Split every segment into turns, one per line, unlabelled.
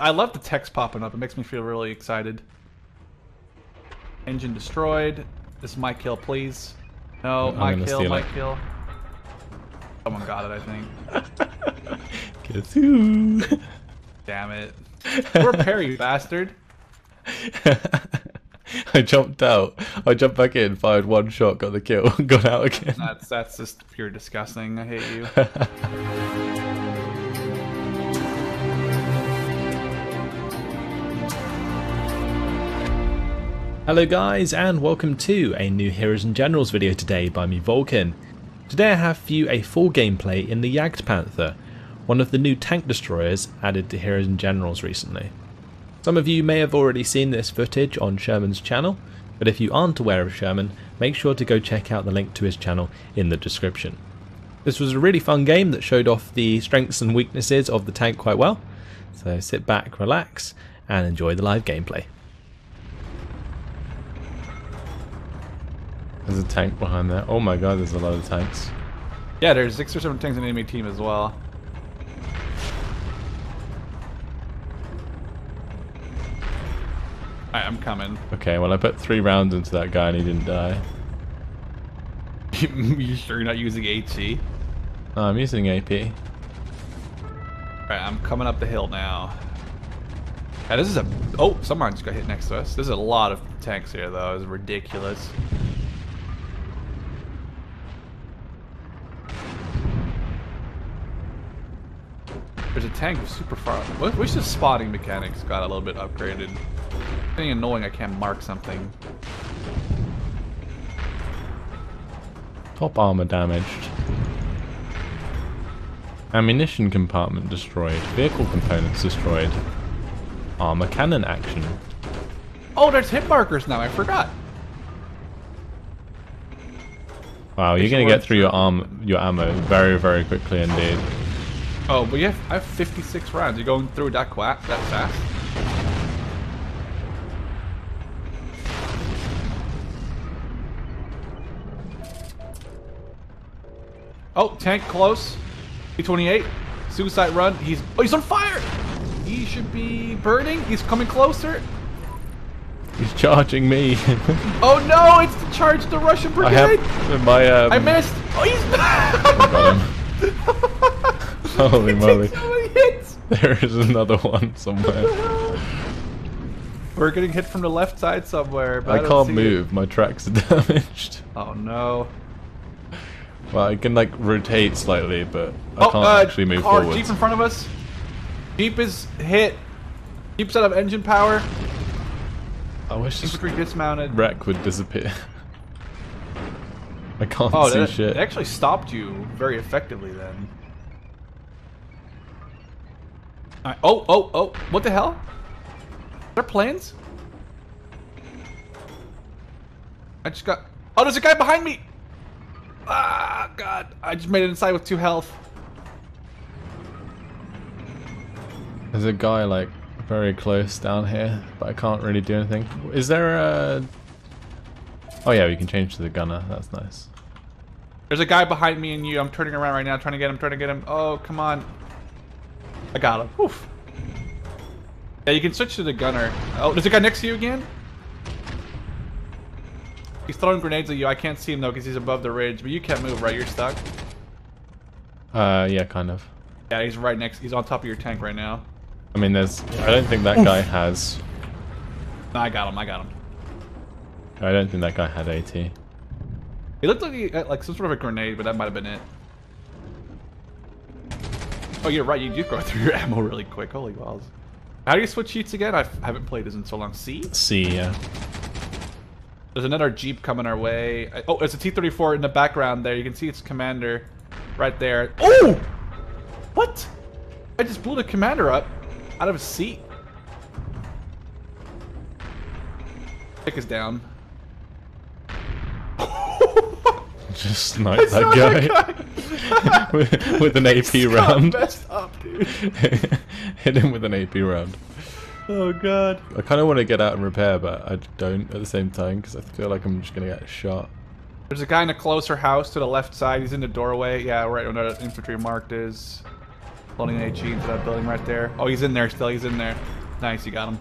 I love the text popping up. It makes me feel really excited. Engine destroyed. This is my kill, please. No,
I'm
my kill, my
it.
kill. Someone got it, I think.
Guess who?
Damn it. Poor Perry, bastard.
I jumped out. I jumped back in, fired one shot, got the kill, got out again.
That's that's just pure disgusting. I hate you.
Hello guys and welcome to a new Heroes and Generals video today by me Vulcan. Today I have for you a full gameplay in the Jagdpanther, one of the new tank destroyers added to Heroes and Generals recently. Some of you may have already seen this footage on Sherman's channel, but if you aren't aware of Sherman, make sure to go check out the link to his channel in the description. This was a really fun game that showed off the strengths and weaknesses of the tank quite well, so sit back, relax, and enjoy the live gameplay. There's a tank behind there. Oh my god, there's a lot of tanks.
Yeah, there's six or seven tanks in the enemy team as well. Alright, I'm coming.
Okay, well I put three rounds into that guy and he didn't die.
you sure you're not using HE?
No, I'm using AP.
Alright, I'm coming up the hill now. Yeah, this is a... Oh, someone just got hit next to us. There's a lot of tanks here, though. It's ridiculous. There's a tank super far. What- Wish the spotting mechanics got a little bit upgraded. It's getting annoying I can't mark something.
Top armor damaged. Ammunition compartment destroyed. Vehicle components destroyed. Armor cannon action.
Oh, there's hit markers now. I forgot.
Wow, you're gonna get through your arm, your ammo very, very quickly indeed.
Oh, but you have, I have 56 rounds. You're going through that quack that fast? Oh, tank close. B28. Suicide run. He's oh, he's on fire. He should be burning. He's coming closer.
He's charging me.
Oh no! It's the charge the Russian brigade.
I have my um,
I missed. Oh, he's.
got him. Holy moly!
takes so many hits.
There is another one somewhere.
We're getting hit from the left side somewhere. But I,
I can't
see it.
move. My tracks are damaged.
Oh no.
Well, I can like rotate slightly, but I
oh,
can't
uh,
actually move
car,
forwards.
Jeep in front of us. Jeep is hit. Jeep's out of engine power.
I wish this
Infantry dismounted.
wreck would disappear. I can't
Oh,
see
that,
shit.
It actually stopped you very effectively then. Alright, Oh, oh, oh! What the hell? Are there planes? I just got. Oh, there's a guy behind me! Ah, God! I just made it inside with two health.
There's a guy like very close down here, but I can't really do anything. Is there a? Oh yeah, we can change to the gunner. That's nice.
There's a guy behind me and you. I'm turning around right now, trying to get him, trying to get him. Oh, come on. I got him. Oof. Yeah, you can switch to the gunner. Oh, there's a guy next to you again? He's throwing grenades at you. I can't see him though because he's above the ridge, but you can't move, right? You're stuck.
Uh, yeah, kind of.
Yeah, he's right next. He's on top of your tank right now.
I mean, there's. I don't think that guy has.
No, I got him. I got him.
I don't think that guy had AT.
He looked like he had like some sort of a grenade, but that might have been it. Oh, you're right. You do go through your ammo really quick. Holy balls. How do you switch sheets again? I haven't played this in so long. C?
C, yeah.
There's another Jeep coming our way. Oh, it's a T-34 in the background there. You can see its commander right there. Oh! What? I just blew the commander up out of his seat. Pick is down.
Just snipe that guy, with, with an AP
He's
round.
messed up, dude.
Hit him with an AP round.
Oh god.
I kind of want to get out and repair, but I don't at the same time because I feel like I'm just gonna get shot.
There's a guy in a closer house to the left side. He's in the doorway. Yeah, right where the infantry marked is. Loading an HE into that building right there. Oh, he's in there still. He's in there. Nice, you got him.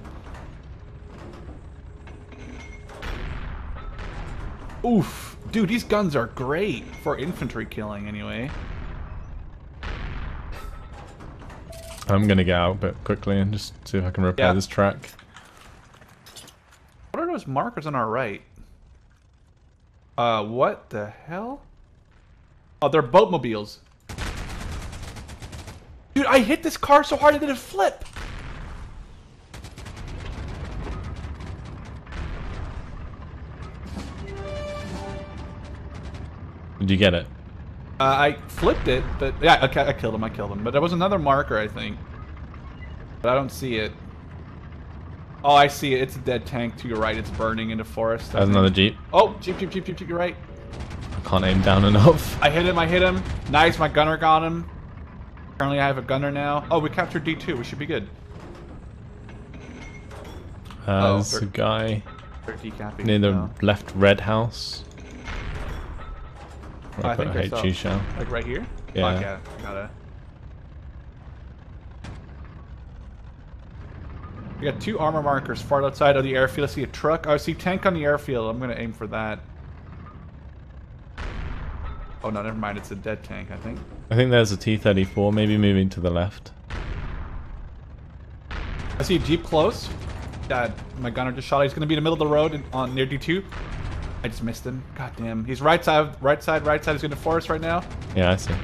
Oof. Dude, these guns are great for infantry killing anyway.
I'm gonna get out, but quickly and just see if I can repair
Yeah.
this track.
What are those markers on our right? Uh, what the hell? Oh, they're boatmobiles. Dude, I hit this car so hard it did a flip.
Did you get it?
Uh, I flipped it, but yeah, okay, I killed him. I killed him. But there was another marker, I think. But I don't see it. Oh, I see it. It's a dead tank to your right. It's burning in the forest. I
There's another jeep.
Oh, jeep, jeep, jeep, jeep to your right.
I can't aim down enough.
I hit him. I hit him. Nice. My gunner got him. Apparently, I have a gunner now. Oh, we captured D2. We should be good.
Uh,
Oh,
there's a guy near the
now.
left red house. I,
I think I
HE
saw.
shell.
Like right here?
Yeah.
Oh, okay. Gotta. We got two armor markers far outside of the airfield. I see a truck. Oh, I see tank on the airfield. I'm gonna aim for that. Oh no, never mind. It's a dead tank, I think.
I think there's a T-34, maybe moving to the left.
I see a jeep close. God, my gunner just shot. He's gonna be in the middle of the road on near D2. I just missed him. God damn. He's right side, right side, right side. He's in the forest right now.
Yeah, I see.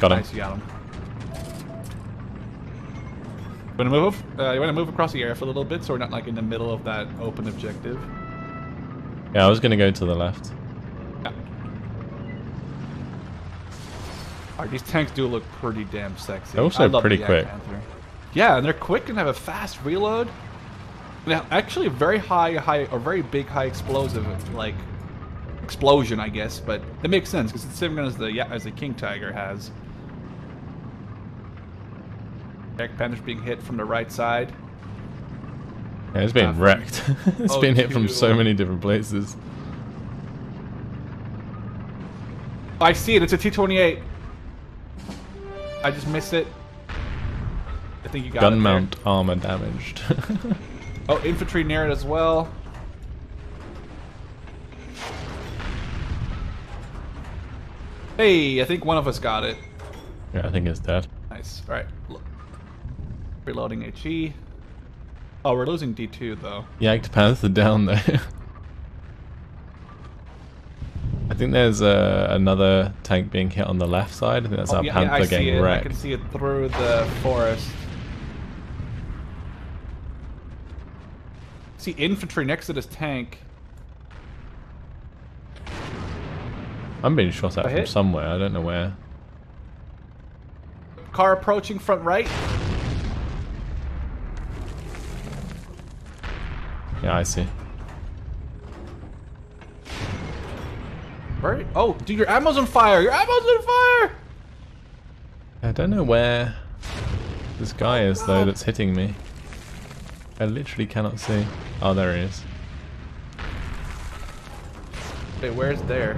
Got him.
Nice, you got him. You wanna move? Uh, you wanna move across the airfield a little bit so we're not like in the middle of that open objective.
Yeah, I was gonna go to the left.
Yeah. Alright, these tanks do look pretty damn sexy.
They're also pretty quick.
Panther. Yeah, and they're quick and have a fast reload. Have actually a very high, high, or very big, high explosive, like explosion, I guess. But it makes sense because it's the same gun as the yeah, as the King Tiger has. Jagd Panther's being hit from the right side.
Yeah, it's being
Uh,
wrecked. it's
oh,
been hit from so many different places.
I see it. It's a T-28. I just missed it. I think you got
Gun mount armor damaged.
Oh, infantry near it as well. Hey, I think one of us got it.
yeah, I think it's dead.
Nice. All right. Look. Reloading HE. Oh, we're losing D2 though.
Jagd Panther down there. I think there's uh, another tank being hit on the left side. I think that's
Oh,
our
yeah, yeah,
Panther
see
getting
it. I can see it through the forest. See infantry next to this tank.
I'm being shot at
A
from
hit?
somewhere. I don't know where.
Car approaching front right.
Yeah, I see.
Where? Oh, dude, your ammo's on fire! Your ammo's on fire!
I don't know where this guy is though
no.
that's hitting me. I literally cannot see. Oh, there he is.
Wait, where's there?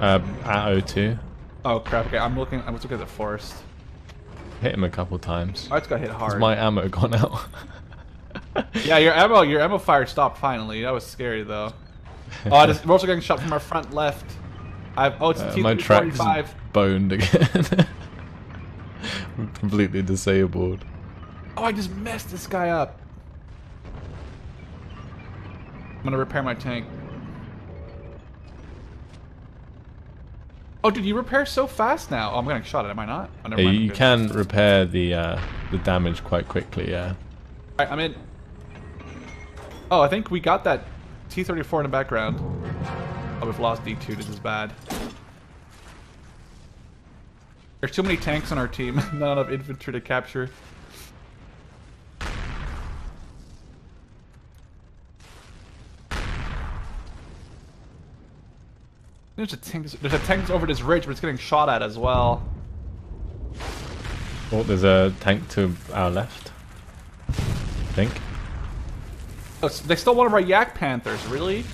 Uh, at O2.
Oh crap! Okay, I'm looking. I was looking at the forest.
Hit him a couple times.
I just got hit
Has
hard.
my ammo gone out?
Yeah, your ammo, your ammo fire stopped finally. That was scary though. Oh, I just, we're also getting shot from our front left. I've oh, it's
Uh, my track's
T-45.
boned again. I'm completely disabled.
Oh, I just messed this guy up. I'm gonna repair my tank. Oh, did you repair so fast now? Oh, I'm getting shot at. Am I not? Oh,
Yeah, you can repair the uh, the damage quite quickly. Yeah.
Alright, I'm in. Oh, I think we got that T-34 in the background. Oh, we've lost D2. This is bad. There's too many tanks on our team. Not enough infantry to capture. There's a tank. There's a tank over this ridge, but it's getting shot at as well.
Oh, there's a tank to our left. I think.
Oh, s- they still one of our Jagd Panthers. Really?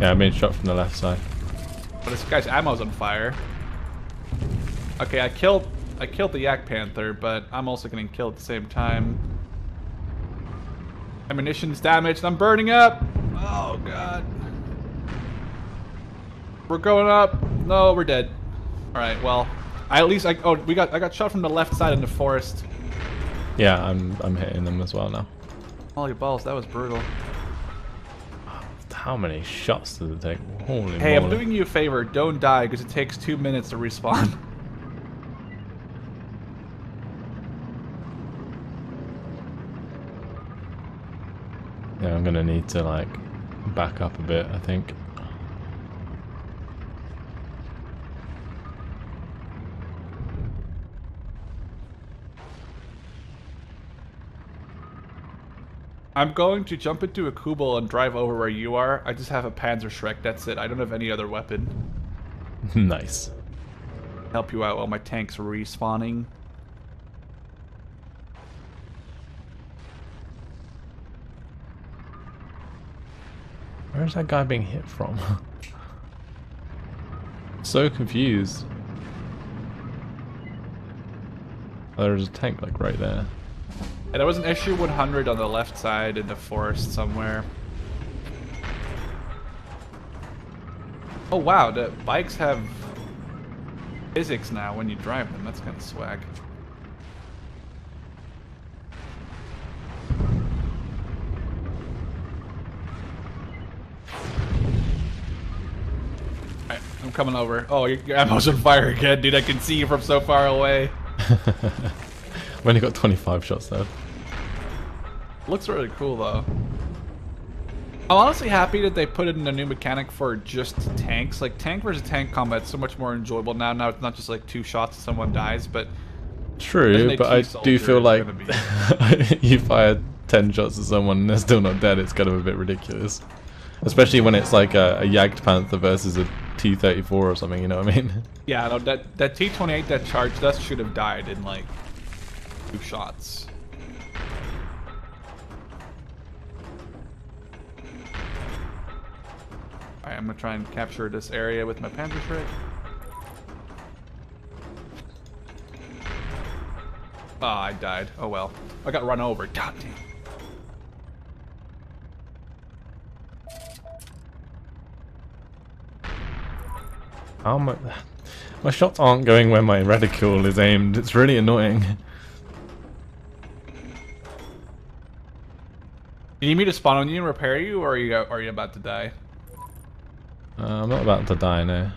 Yeah, I'm being shot from the left side.
But this guy's ammo's on fire. Okay, I killed I killed the Jagd Panther, but I'm also getting killed at the same time. Ammunition's damaged. I'm burning up. Oh god. We're going up. No, we're dead. All right. Well, I at least I oh we got I got shot from the left side in the forest.
Yeah, I'm I'm hitting them as well now.
Oh, Holy balls, that was brutal.
How many shots does it take? Holy
Hey, I'm doing you a favor. Don't die because it takes two minutes to respawn.
I'm gonna need to like back up a bit, I think.
I'm going to jump into a Kubel and drive over where you are. I just have a Panzerschreck. That's it. I don't have any other weapon.
nice.
Help you out while my tank's respawning.
Where's that guy being hit from? so confused. Oh, there's a tank like right there.
There was an SU-100 on the left side in the forest somewhere. Oh wow, the bikes have physics now when you drive them. That's kind of swag. Alright, I'm coming over. Oh, your, ammo's on fire again, dude. I can see you from so far away.
I've only got 25 shots though.
Looks really cool though. I'm honestly happy that they put it in a new mechanic for just tanks. Like tank versus tank combat is so much more enjoyable now. Now it's not just like two shots and someone dies, but
True, but I do feel like you fire 10 shots at someone and they're still not dead, it's kind of a bit ridiculous. Especially when it's like a, a Jagd Panther versus a T-34 or something, you know what I mean?
yeah, no, that that T28 that charged us should have died in like two shots. Alright, I'm gonna try and capture this area with my Panzerschreck. Ah, I died. Oh well. I got run over. God damn.
How my, my shots aren't going where my reticule is aimed, it's really annoying.
Do you need me to spawn on you and repair you, or are you are you about to die?
Uh, I'm not about to die now.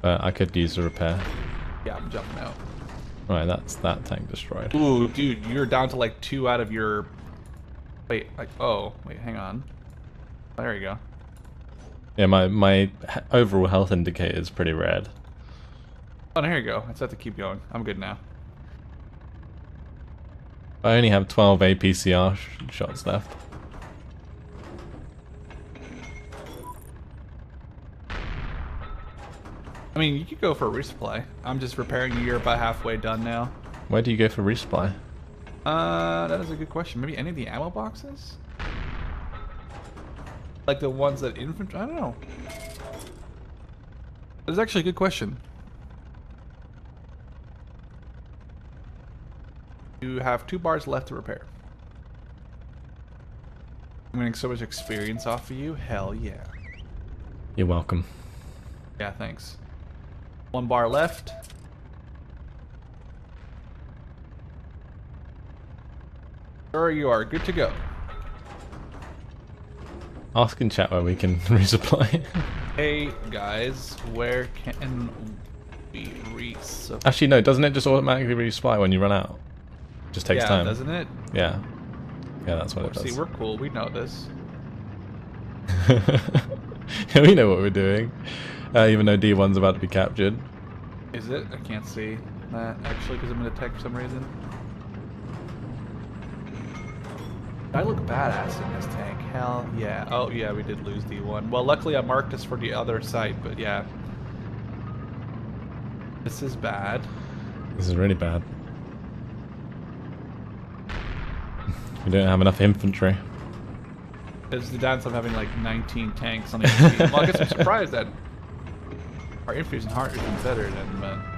But I could use a repair.
Yeah, I'm jumping out.
Right, that's that tank destroyed.
Ooh, dude, you're down to like two out of your. Wait, like, oh, wait, hang on. There you go.
Yeah, my, my overall health indicator is pretty red.
Oh, there you go. I just have to keep going. I'm good now.
I only have 12 APCR sh shots left.
I mean, you could go for a resupply. I'm just repairing you. You're about halfway done now.
Where do you go for resupply?
Uh, that is a good question. Maybe any of the ammo boxes? Like the ones that infantry? I don't know. That's actually a good question. You have two bars left to repair. I'm getting so much experience off of you. Hell yeah.
You're welcome.
Yeah, thanks. One bar left. Sure, you are good to go.
Ask in chat where we can resupply.
Hey guys, where can we resupply?
Actually, no, doesn't it just automatically resupply when you run out? It Just takes
yeah,
time.
doesn't it?
Yeah. Yeah, that's what it does.
See, we're cool. We know this.
yeah, we know what we're doing. Uh, even though D1's about to be captured.
Is it? I can't see that actually because I'm in a tech for some reason. I look badass in this tank. Hell yeah. Oh yeah, we did lose D1. Well, luckily I marked us for the other site, but yeah. This is bad.
This is really bad. we don't have enough infantry.
It's the dance of having like 19 tanks on each team. Well, I guess I'm surprised that our infantry's and heart better than. Uh,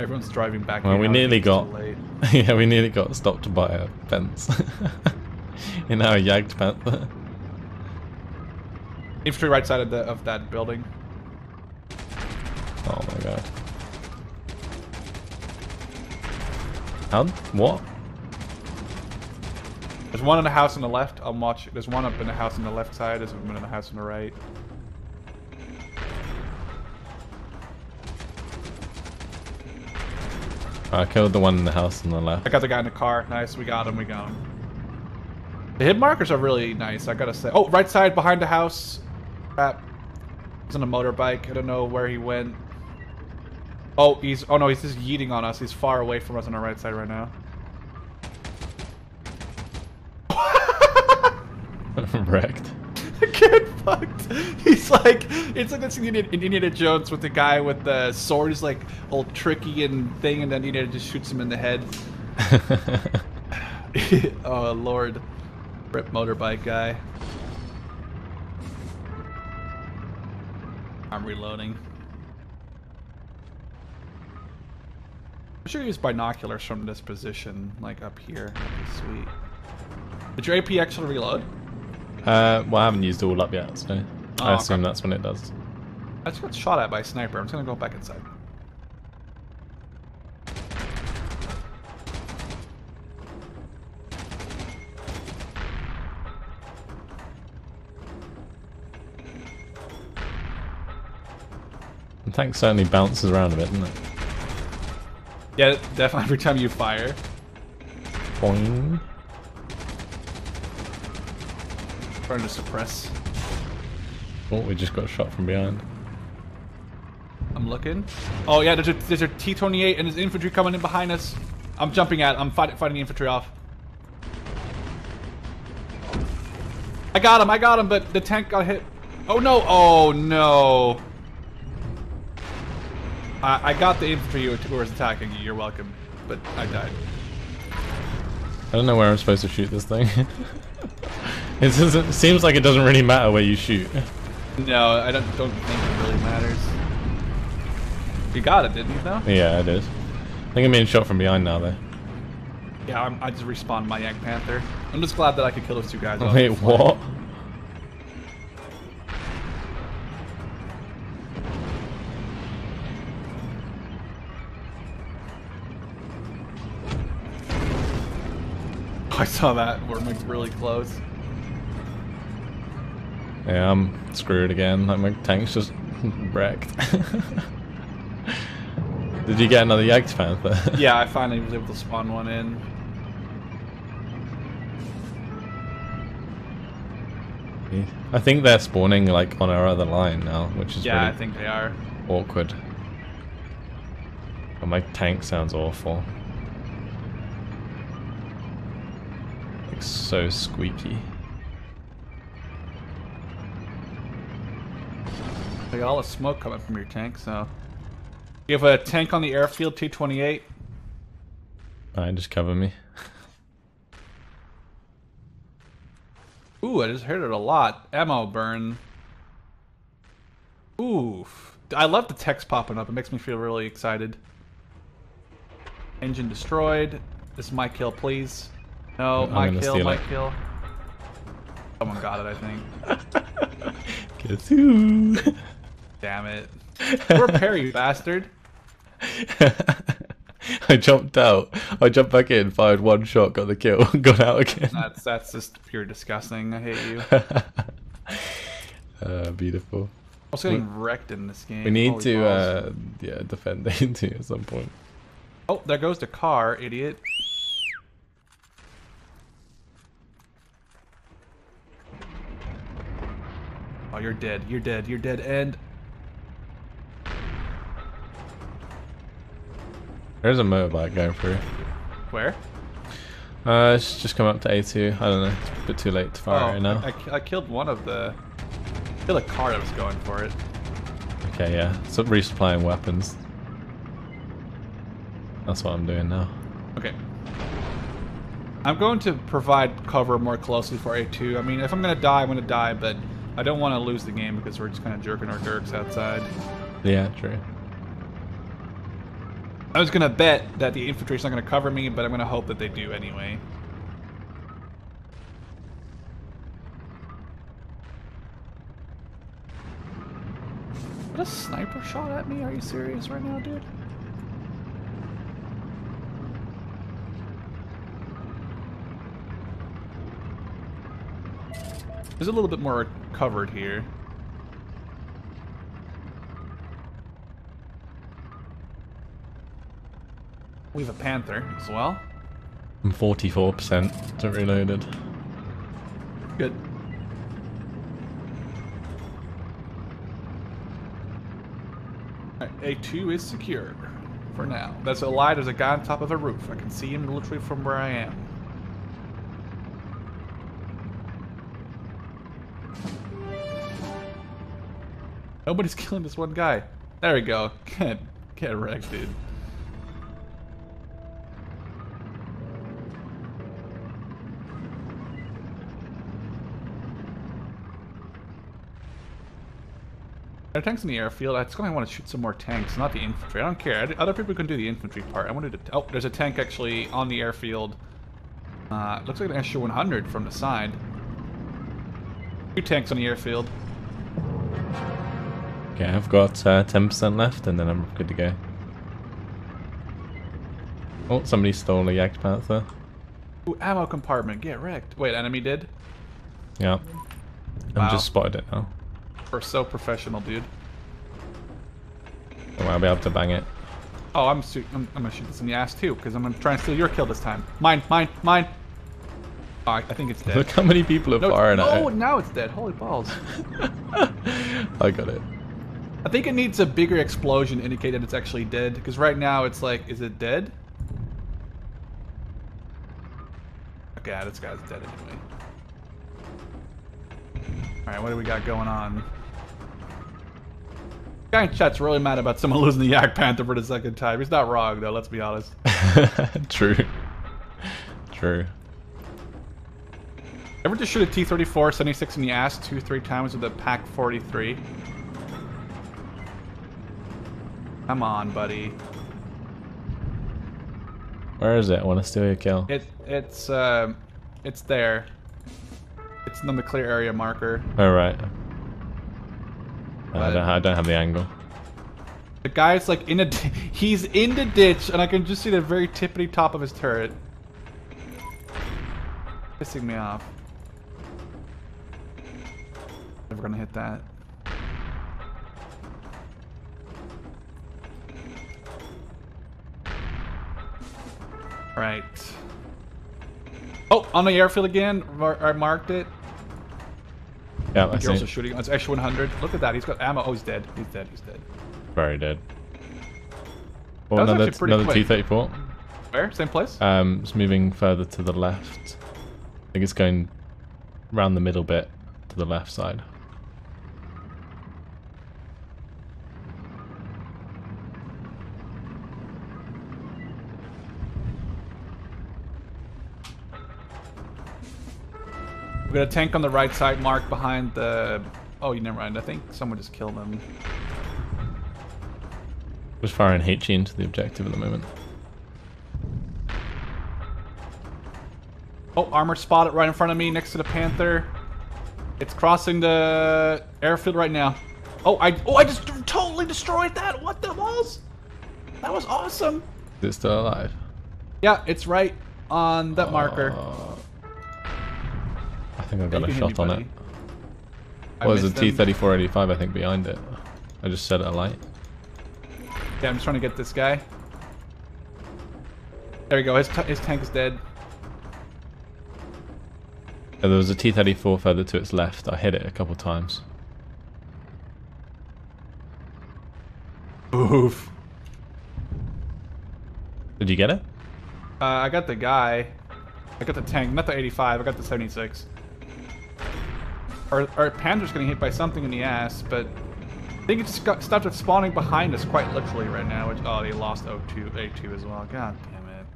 everyone's driving back.
Well, we nearly got- yeah, we nearly got stopped by a fence in our Jagd Panther.
infantry right side of the of that building.
Oh my god. How? What?
There's one in the house on the left. I'm watching. There's one up in the house on the left side. There's one in the house on the right.
I killed the one in the house on the left.
I got the guy in the car. Nice. We got him. We got him. The hit markers are really nice. I gotta say. Oh, right side behind the house. Crap. He's on a motorbike. I don't know where he went. Oh, he's. Oh no, he's just yeeting on us. He's far away from us on our right side right now.
Wrecked.
Get fucked. He's like, it's like this in Indiana, Jones with the guy with the sword. He's like all tricky and thing, and then Indiana just shoots him in the head. oh lord, rip motorbike guy. I'm reloading. I should use binoculars from this position, like up here. Sweet. Did your AP actually reload?
Uh, well, I haven't used it all up yet, so
Oh,
I
okay.
assume that's when it does.
I just got shot at by a sniper. I'm just gonna go back inside.
The tank certainly bounces around a bit, doesn't it?
Yeah, definitely every time you fire.
Boing.
Trying to suppress.
Oh, we just got shot from behind.
I'm looking. Oh yeah, there's a there's a T28 and there's infantry coming in behind us. I'm jumping at. I'm fighting fighting the infantry off. I got him. I got him, but the tank got hit. Oh no! Oh no! I I got the infantry who was attacking you. You're welcome, but I died.
I don't know where I'm supposed to shoot this thing. it seems like it doesn't really matter where you shoot.
No, I don't don't think it really matters. You got it, didn't you? Though.
Yeah, it is. I think I'm being shot from behind now, though.
Yeah, I'm, I just respawned my Jagd Panther. I'm just glad that I could kill those two guys.
Wait, what?
I saw that. We're really close.
Yeah, I'm screwed again. Like my tank's just wrecked. Did you get another Jagd Panther?
Yeah, I finally was able to spawn one in.
I think they're spawning like on our other line now, which is
Yeah, I think they are.
awkward. But my tank sounds awful. Like so squeaky.
Got all the smoke coming from your tank, so. You have a tank on the airfield, T-28.
Alright, just cover me.
Ooh, I just heard it a lot. Ammo burn. Oof. I love the text popping up. It makes me feel really excited. Engine destroyed. This is my kill, please. No,
I'm
my kill, my
it.
kill. Someone got it, I think.
Guess who?
Damn it. Poor Perry, bastard.
I jumped out. I jumped back in, fired one shot, got the kill, got out again.
That's that's just pure disgusting. I hate you.
uh, beautiful.
I was getting wrecked in this game.
We need
Holy
to, uh, yeah, defend A2 at some point.
Oh, there goes the car, idiot. Oh, you're dead. You're dead. You're dead. And
There's a motorbike going through.
Where?
Uh, it's just come up to A2. I don't know. It's a bit too late to fire
oh,
right now.
I, I, killed one of the... I killed a car that was going for it.
Okay, yeah. So resupplying weapons. That's what I'm doing now.
Okay. I'm going to provide cover more closely for A2. I mean, if I'm going to die, I'm going to die, but I don't want to lose the game because we're just kind of jerking our dirks outside.
Yeah, true.
I was gonna bet that the infantry's not gonna cover me, but I'm gonna hope that they do anyway. What a sniper shot at me? Are you serious right now, dude? There's a little bit more covered here. We have a panther as well.
I'm 44% to reloaded.
Good. A2 is secure for now. That's a lie. There's a guy on top of a roof. I can see him literally from where I am. Nobody's killing this one guy. There we go. Get, get wrecked, dude. There are tanks in the airfield. That's going to want to shoot some more tanks, not the infantry. I don't care. Other people can do the infantry part. I wanted to... Oh, there's a tank actually on the airfield. Uh, looks like an SU-100 from the side. Two tanks on the airfield.
Okay, I've got 10% uh, left and then I'm good to go. Oh, somebody stole a Jagd Panther.
Ooh, ammo compartment. Get wrecked. Wait, enemy did?
Yeah. Wow. I'm just spotted it now
are so professional, dude.
I'll be able to bang it.
Oh, I'm, I'm, I'm, gonna shoot this in the ass too, because I'm gonna try and steal your kill this time. Mine, mine, mine. Oh, I, think it's dead.
Look how many people are no, firing
at. Oh, now it's dead. Holy balls.
I got it.
I think it needs a bigger explosion to indicate that it's actually dead, because right now it's like, is it dead? Okay, this guy's dead anyway. Alright, what do we got going on? Guy in chat's really mad about someone losing the Jagd Panther for the second time. He's not wrong, though, let's be honest.
True. True.
Ever just shoot a T-34 76 in the ass two, three times with a Pak-43? Come on, buddy.
Where is it? I want to steal your kill.
It, it's, uh it's there. It's on the clear area marker.
All right. I don't, I don't have the angle.
The guy's like in a, he's in the ditch, and I can just see the very tippity top of his turret. Pissing me off. Never gonna hit that. Right. Oh, on the airfield again. I marked it.
Yeah, I
see. also shooting. It's actually 100. Look at that. He's got ammo. Oh, he's dead. He's dead. He's dead.
Very dead. Oh, that another, another T-34.
Where? Same place?
Um, it's moving further to the left. I think it's going around the middle bit to the left side.
We got a tank on the right side, Mark, behind the... Oh, you never mind. I think someone just killed them.
Was firing HE into the objective at the moment.
Oh, armor spotted right in front of me, next to the Panther. It's crossing the airfield right now. Oh, I oh I just totally destroyed that. What the balls? That was awesome.
Is it still alive?
Yeah, it's right on that marker
think I've got a shot on it. I there's a T-34-85, I think, behind it. I just set it alight.
Yeah, I'm just trying to get this guy. There we go, his, his tank is dead.
Yeah, there was a T-34 further to its left. I hit it a couple times.
Oof.
Did you get it?
Uh, I got the guy. I got the tank. Not the 85, I got the 76. Our, our Panther's getting hit by something in the ass, but I think it just got, stopped spawning behind us quite literally right now. Which, oh, they lost O2, A2 as well. God damn it.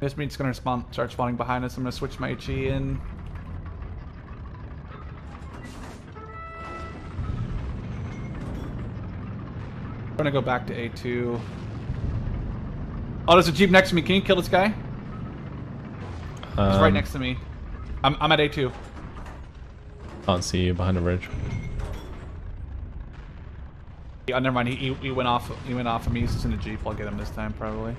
This means it's gonna spawn, start spawning behind us. I'm gonna switch my HE in. I'm gonna go back to A2. Oh, there's a jeep next to me. Can you kill this guy? He's right
Um,
next to me. I'm, I'm at A2.
Can't see you behind the ridge.
Oh, never mind. He, he, he went off. He went off of me. He's just in a jeep. I'll get him this time, probably.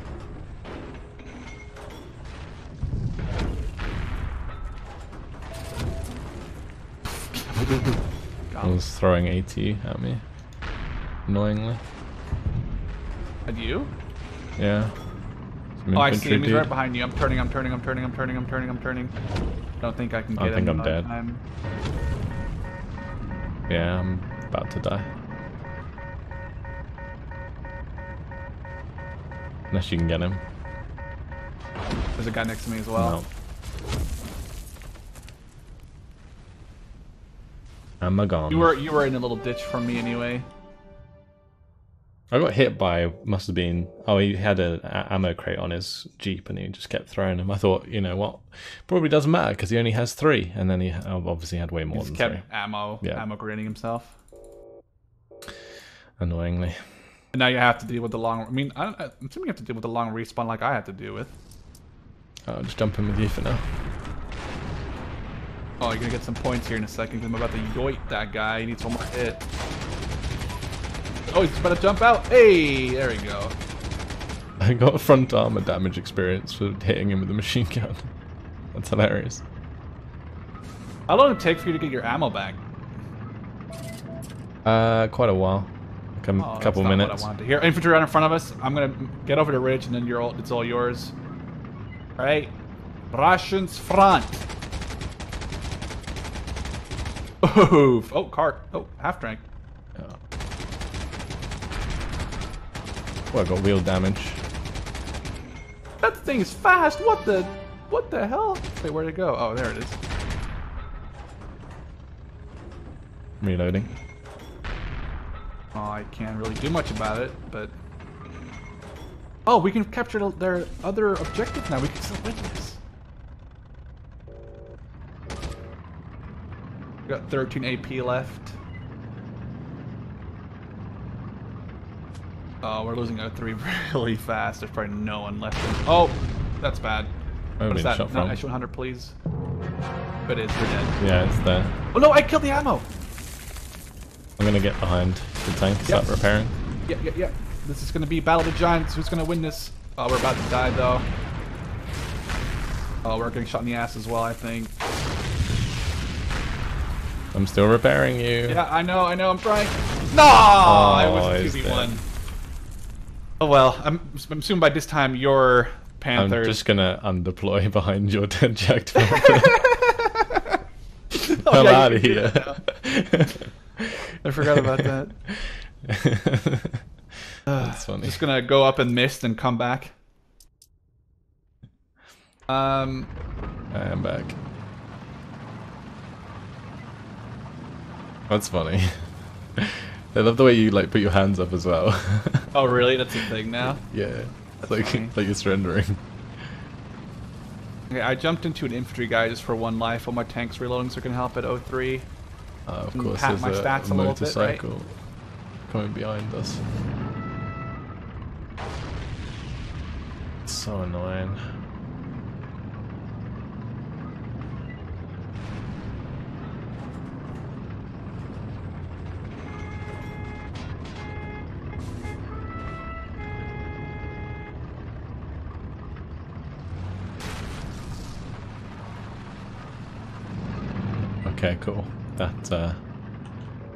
I was throwing AT at me. Annoyingly.
At you?
Yeah.
Oh, I see him. He's right behind you. I'm turning. I'm turning. I'm turning. I'm turning. I'm turning. I'm turning. Don't think I can get out.
I think
him.
I'm dead.
Time.
Yeah, I'm about to die. Unless you can get him.
There's a guy next to me as well.
no. I'm a gone.
You were you were in a little ditch from me anyway.
I got hit by must have been oh he had an a- ammo crate on his jeep and he just kept throwing them. I thought you know what probably doesn't matter because he only has three and then he oh, obviously had way
He
more
just
than
kept
three.
ammo
Yeah.
ammo grenading himself.
Annoyingly,
And now you have to deal with the long. I mean, I, don't- I'm assuming you have to deal with the long respawn like I had to deal with.
Oh, I'll just jump in with you for now.
Oh, you're gonna get some points here in a second. 'cause I'm about to yoit that guy. He needs one more hit. Oh, he's about to jump out. Hey, there we go.
I got front armor damage experience for hitting him with a machine gun. That's hilarious.
How long did it take for you to get your ammo back?
Uh, quite a while, like a
Oh,
couple minutes.
What I wanted to hear. Infantry right in front of us. I'm gonna get over the ridge, and then you're all, it's all yours. All right, Russians front. Oh, oh, cart. Oh, half drank.
Well, I got wheel damage.
That thing is fast. What the? What the hell? Wait, where'd it go? Oh, there it is.
Reloading.
Oh, I can't really do much about it, but. Oh, we can capture their other objective now. We can still win this. We got 13 AP left. Oh, we're losing O3 really fast. There's probably no one left. In... Oh, that's bad.
Where
What is that?
shot
No,
from?
H 100, please. But It is. We're dead.
Yeah, it's there.
Oh no! I killed the ammo.
I'm gonna get behind the tank, start
Yep.
repairing.
Yeah, yeah, yeah. This is gonna be Battle of the Giants. Who's gonna win this? Oh, we're about to die though. Oh, we're getting shot in the ass as well, I think.
I'm still repairing you.
Yeah, I know, I know. I'm trying. No, oh, I
Oh,
was v one.
dead.
Oh well, I'm, I'm assuming by this time your
I'm just gonna undeploy behind your dead Jagd Panther.
Oh,
Hell
yeah,
out of here.
I forgot about that.
That's funny.
Just gonna go up and mist and come back. Um,
I am back. That's funny. I love the way you like put your hands up as well.
oh really? That's a thing now.
yeah, it's like
funny.
like you're surrendering.
Okay, I jumped into an infantry guy just for one life while my tank's reloading, so it can help at 03.
Uh, of
And
course,
pat
there's
my
a
stats a little bit, right?
motorcycle coming behind us. It's so annoying. Okay, cool. That uh,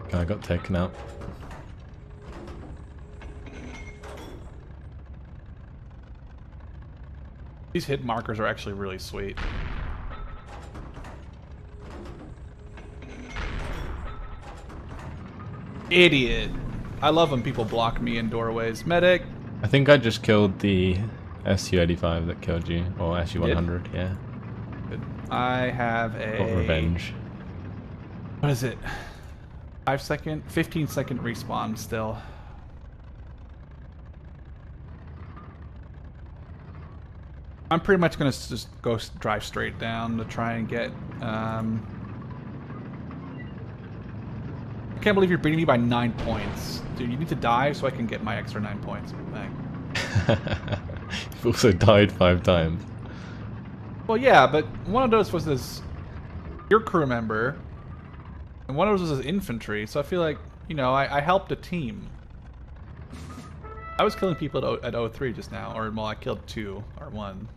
guy got taken out.
These hit markers are actually really sweet. Idiot. I love when people block me in doorways. Medic.
I think I just killed the SU-85 that killed you, or SU-100. Yeah,
I have a...
got revenge.
What is it? 5 second? 15 second respawn still. I'm pretty much gonna just go drive straight down to try and get. Um... I can't believe you're beating me by nine points, dude. You need to die so I can get my extra nine points.
You've also died five times.
Well, yeah, but one of those was this your crew member, and one of those was infantry. So I feel like you know I, I helped a team. I was killing people at, o, at 03 just now, or well, I killed two or one.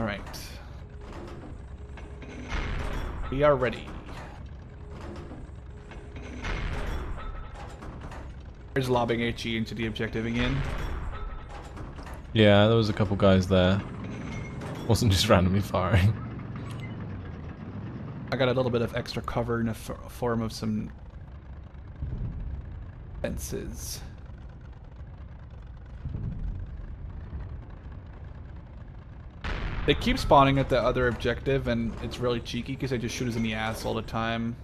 All right, we are ready. There's lobbing HE into the objective again.
Yeah, there was a couple guys there. Wasn't just randomly firing.
I got a little bit of extra cover in the form of some fences. They keep spawning at the other objective, and it's really cheeky because they just shoot us in the ass all the time.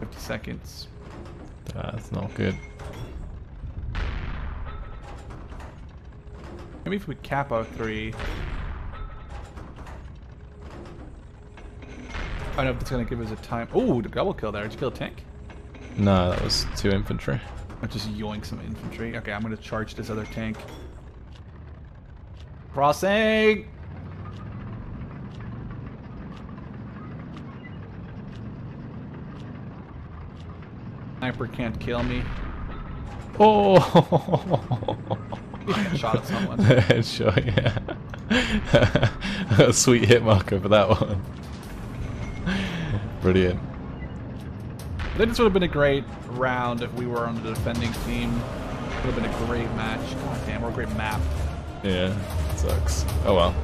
50 seconds.
That's not good.
Maybe if we cap out three. I don't know if it's gonna give us a time. Oh, the double kill there. Did you kill a tank?
No, that was two infantry.
I just yoink some infantry. Okay, I'm gonna charge this other tank. Crossing! Sniper can't kill me.
Oh!
Shot at someone.
Headshot, yeah. a sweet hit marker for that one. Brilliant.
I think this would have been a great round if we were on the defending team. Would have been a great match. God damn, we're a great map.
Yeah, sucks. Oh well.